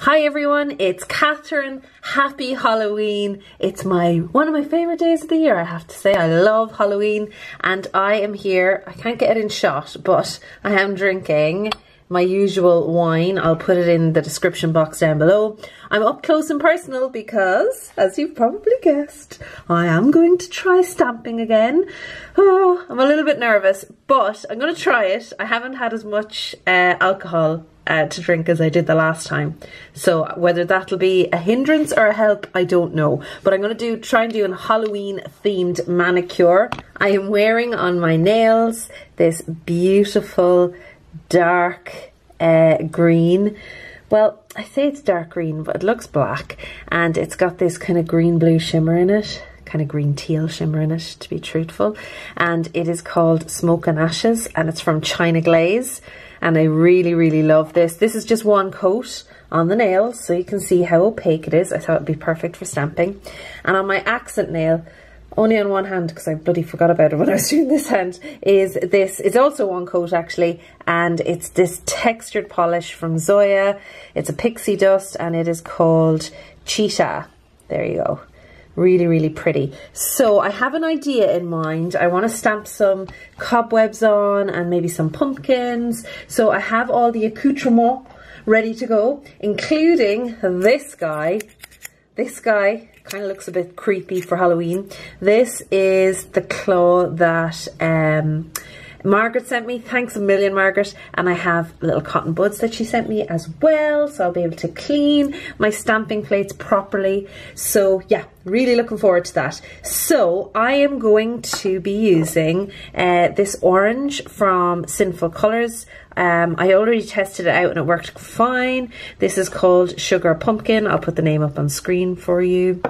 Hi everyone, it's Catherine. Happy Halloween. It's my one of my favorite days of the year, I have to say. I love Halloween and I am here. I can't get it in shot, but I am drinking my usual wine. I'll put it in the description box down below. I'm up close and personal because, as you've probably guessed, I am going to try stamping again. Oh, I'm a little bit nervous, but I'm going to try it. I haven't had as much uh, alcohol uh, to drink as I did the last time. So whether that'll be a hindrance or a help, I don't know. But I'm going to do try and do a Halloween themed manicure. I am wearing on my nails this beautiful dark uh, green. Well, I say it's dark green, but it looks black. And it's got this kind of green blue shimmer in it kind of green teal shimmer in it to be truthful and it is called smoke and ashes and it's from china glaze and I really, really love this. This is just one coat on the nails, so you can see how opaque it is. I thought it'd be perfect for stamping. And on my accent nail, only on one hand because I bloody forgot about it when I was doing this hand, is this. It's also one coat actually, and it's this textured polish from Zoya. It's a pixie dust, and it is called Chita. There you go really, really pretty. So I have an idea in mind. I want to stamp some cobwebs on and maybe some pumpkins. So I have all the accoutrements ready to go, including this guy. This guy kind of looks a bit creepy for Halloween. This is the claw that um, Margaret sent me. Thanks a million, Margaret. And I have little cotton buds that she sent me as well. So I'll be able to clean my stamping plates properly. So yeah, really looking forward to that. So I am going to be using uh, this orange from Sinful Colours. Um, I already tested it out and it worked fine. This is called Sugar Pumpkin. I'll put the name up on screen for you.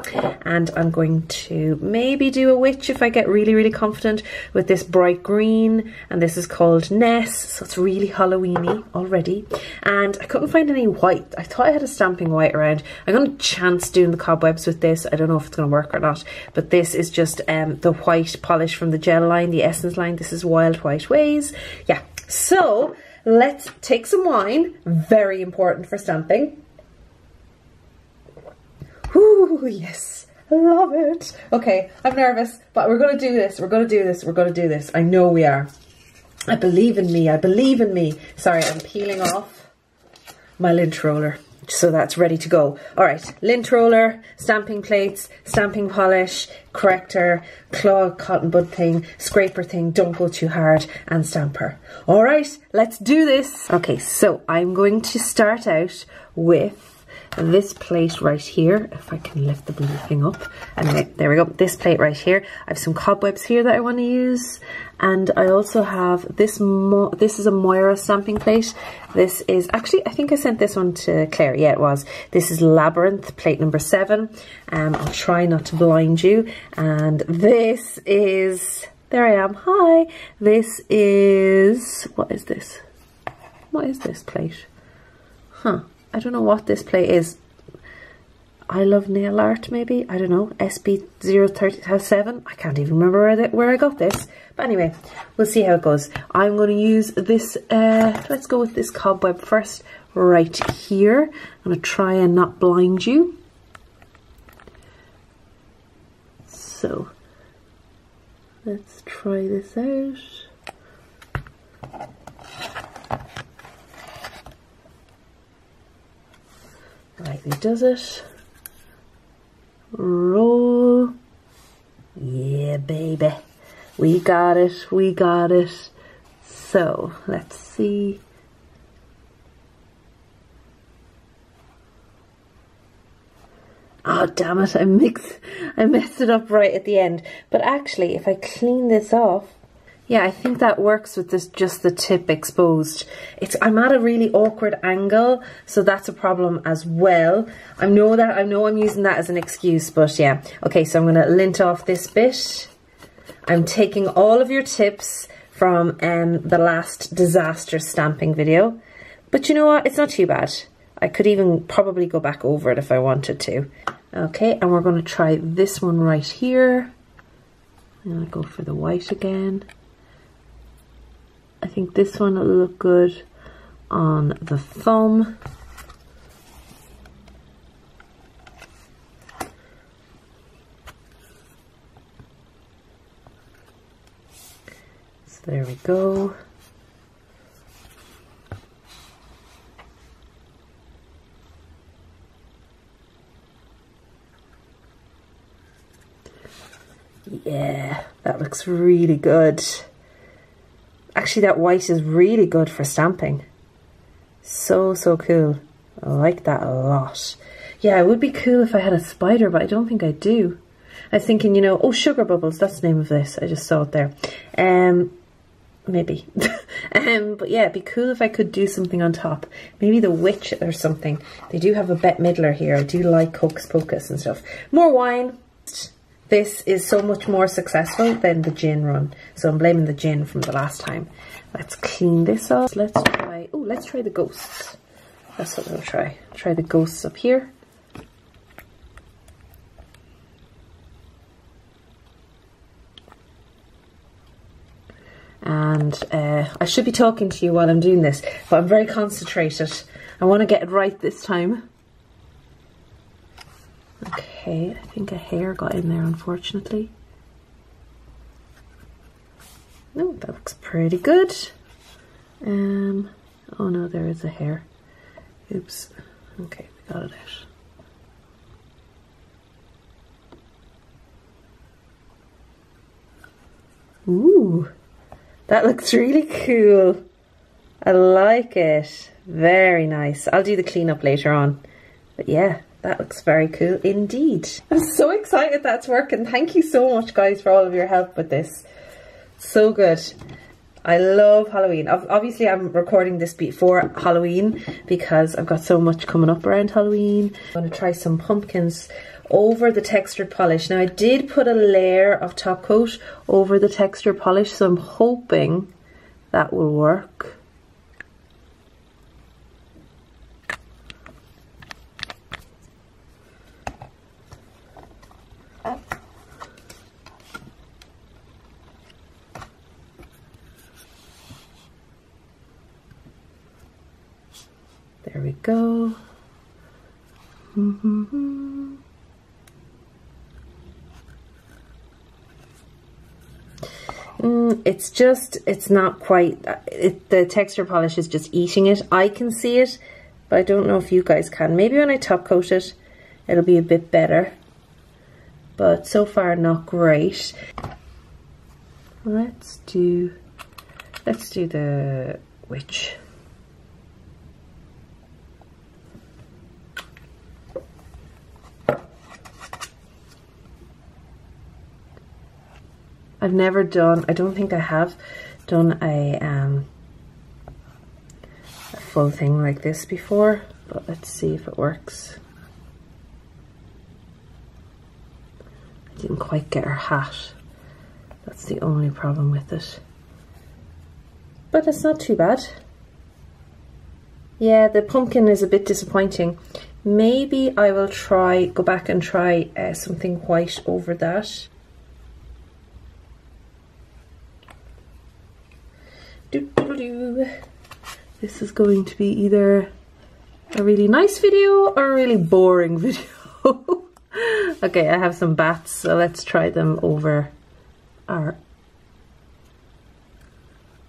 And I'm going to maybe do a witch if I get really, really confident with this bright green. And this is called Ness. So it's really Halloweeny already. And I couldn't find any white. I thought I had a stamping white around. I'm going to chance doing the cobwebs with this. I don't know if it's going to work or not. But this is just um, the white polish from the gel line, the essence line. This is Wild White Ways. Yeah. So Let's take some wine, very important for stamping. Ooh, yes, love it. Okay, I'm nervous, but we're going to do this, we're going to do this, we're going to do this. I know we are. I believe in me, I believe in me. Sorry, I'm peeling off my lint roller so that's ready to go. All right, lint roller, stamping plates, stamping polish, corrector, claw cotton bud thing, scraper thing, don't go too hard, and stamper. All right, let's do this. Okay, so I'm going to start out with this plate right here, if I can lift the blue thing up. Anyway, there we go, this plate right here. I have some cobwebs here that I want to use. And I also have this, Mo this is a Moyra stamping plate. This is, actually, I think I sent this one to Clare. Yeah, it was. This is Labyrinth, plate number seven. Um, I'll try not to blind you. And this is, there I am, hi. This is, what is this? What is this plate? Huh. I don't know what this play is. I love nail art maybe, I don't know, SB037, I can't even remember where, where I got this. But anyway, we'll see how it goes. I'm going to use this, uh, let's go with this cobweb first, right here. I'm going to try and not blind you. So, let's try this out. Does it. Roll. Yeah, baby. We got it. We got it. So, let's see. Oh, damn it. I mixed, I messed it up right at the end. But actually, if I clean this off, yeah, I think that works with this just the tip exposed. It's I'm at a really awkward angle, so that's a problem as well. I know that I know I'm using that as an excuse, but yeah. Okay, so I'm gonna lint off this bit. I'm taking all of your tips from um, the last disaster stamping video. But you know what? It's not too bad. I could even probably go back over it if I wanted to. Okay, and we're to try this one right here. And to go for the white again. I think this one will look good on the thumb. So there we go. Yeah, that looks really good. Actually, that white is really good for stamping. So, so cool. I like that a lot. Yeah, it would be cool if I had a spider, but I don't think I do. I was thinking, you know, oh, Sugar Bubbles, that's the name of this. I just saw it there. Um, maybe. um, but yeah, it'd be cool if I could do something on top. Maybe the witch or something. They do have a Bette Midler here. I do like Hocus Pocus and stuff. More wine. This is so much more successful than the gin run. So I'm blaming the gin from the last time. Let's clean this off. Let's try, oh, let's try the ghosts. That's what we'll try. Try the ghosts up here. and uh, I should be talking to you while I'm doing this, but I'm very concentrated. I want to get it right this time. Okay, I think a hair got in there, unfortunately. No, that looks pretty good. Um, oh no, there is a hair. Oops. Okay, we got it out. Ooh, that looks really cool. I like it. Very nice. I'll do the cleanup later on. But yeah, that looks very cool indeed. I'm so excited that's working. Thank you so much guys for all of your help with this. So good. I love Halloween. Obviously, I'm recording this before Halloween because I've got so much coming up around Halloween. I'm going to try some pumpkins over the textured polish. Now I did put a layer of top coat over the texture polish so I'm hoping that will work. There we go. Mm -hmm. Mm, it's just, it's not quite, it, the texture polish is just eating it. I can see it, but I don't know if you guys can. Maybe when I top coat it, it'll be a bit better. But so far, not great. Let's do, let's do the witch. I've never done, I don't think I have done a, um, a full thing like this before, but let's see if it works. I didn't quite get her hat. That's the only problem with it. But it's not too bad. Yeah, the pumpkin is a bit disappointing. Maybe I will try, go back and try uh, something white over that. This is going to be either a really nice video or a really boring video. okay, I have some bats, so let's try them over our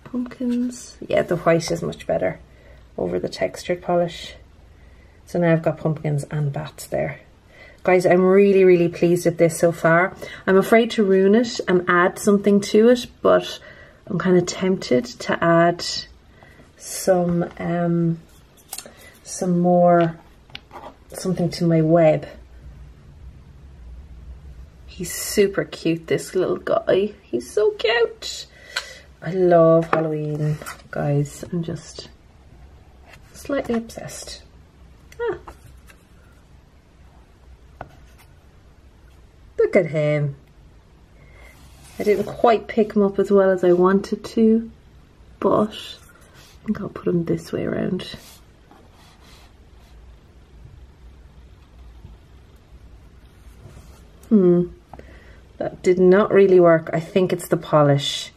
pumpkins. Yeah, the white is much better over the textured polish. So now I've got pumpkins and bats there. Guys, I'm really, really pleased with this so far. I'm afraid to ruin it and add something to it, but I'm kind of tempted to add some um, some more something to my web. He's super cute, this little guy. He's so cute. I love Halloween, guys. I'm just slightly obsessed. Ah. Look at him. I didn't quite pick them up as well as I wanted to, but I think I'll put them this way around. Hmm, that did not really work. I think it's the polish.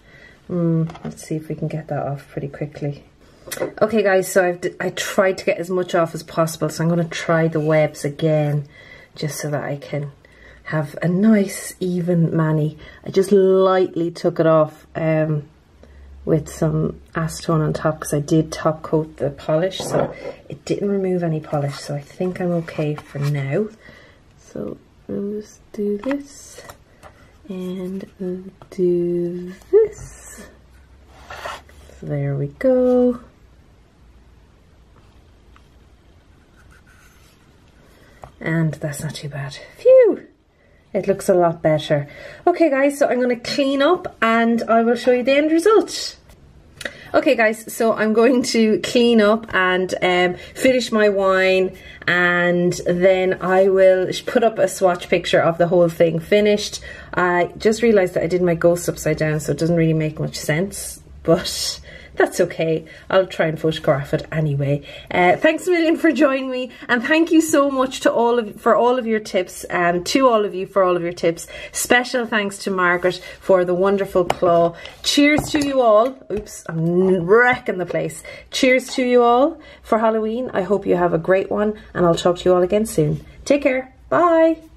Hmm, let's see if we can get that off pretty quickly. Okay guys, so I've I tried to get as much off as possible, so I'm going to try the webs again, just so that I can have a nice even mani. I just lightly took it off um, with some acetone on top because I did top coat the polish so it didn't remove any polish so I think I'm okay for now. So we'll just do this and do this. So there we go. And that's not too bad. Phew it looks a lot better. Okay guys, so I'm going to clean up and I will show you the end result. Okay guys, so I'm going to clean up and um, finish my wine and then I will put up a swatch picture of the whole thing finished. I just realised that I did my ghost upside down so it doesn't really make much sense but that's okay. I'll try and photograph it anyway. Uh, thanks a million for joining me and thank you so much to all of for all of your tips and to all of you for all of your tips. Special thanks to Margaret for the wonderful claw. Cheers to you all. Oops, I'm wrecking the place. Cheers to you all for Halloween. I hope you have a great one and I'll talk to you all again soon. Take care. Bye.